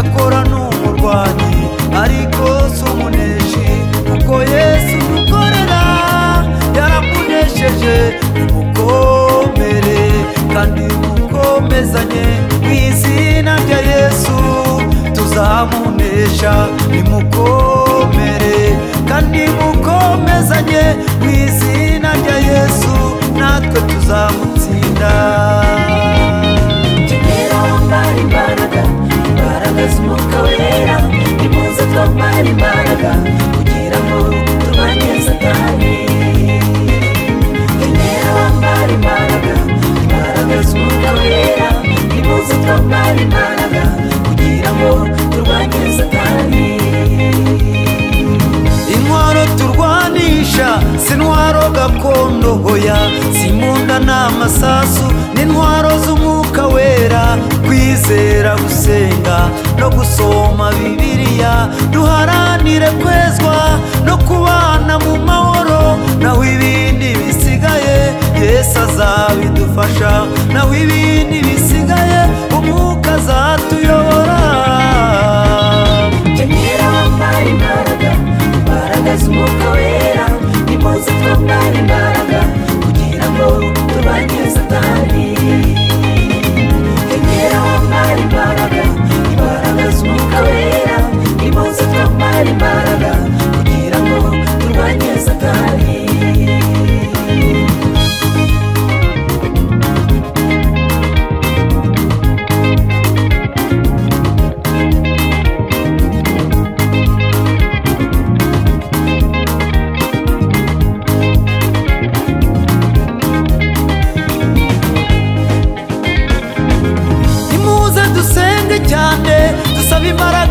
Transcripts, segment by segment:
cyakora ni umurwanyi ariyo mari mbaraga kugira ngo turwanye satani inera wa mari mbaraga imbaraga z'umwuka wera ntibuze ko mari mbaraga kugira ngo turwanye satani intwaro turwanisha si intwaro gakondo hoya simunda n'amasasu n'intwaro z'umwuka kwizera gusenga no gusoma bibiliya duharanire kwezwa no kubana mu mahoro naho ibindi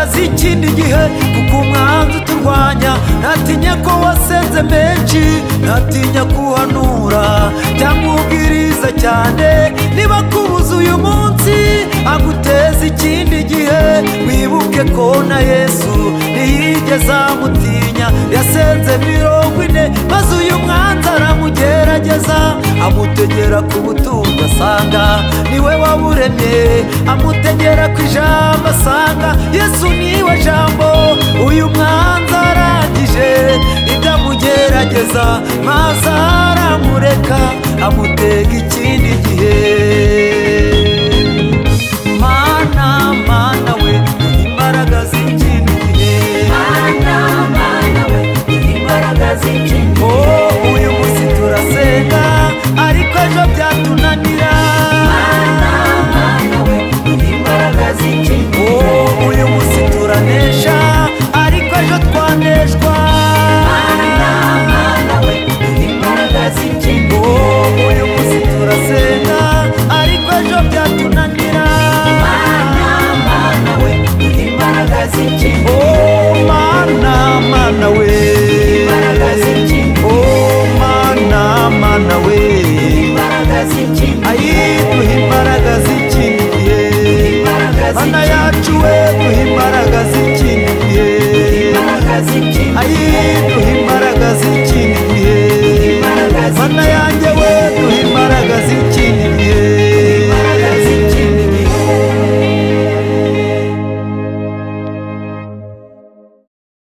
tugaragaza ikindi gihe kuko umwanzi uturwanya ntatinya ko wasenze menshi ntatinya kuhanura cyangwa ubwiriza cyane niba kubuze uyu munsi aguteza ikindi gihe wibuke ko na yesu ntiyigeze amutinya yasenze biro amutegera ku butunzi asanga niwe waburemye amutegera ku ijambo asanga yesu niwe jambo uyu mwanza arangije ibyo amugerageza mwaza aramureka amutega ikindi gihe ayiduha imbaraga z'ikindi gihe mana yanjye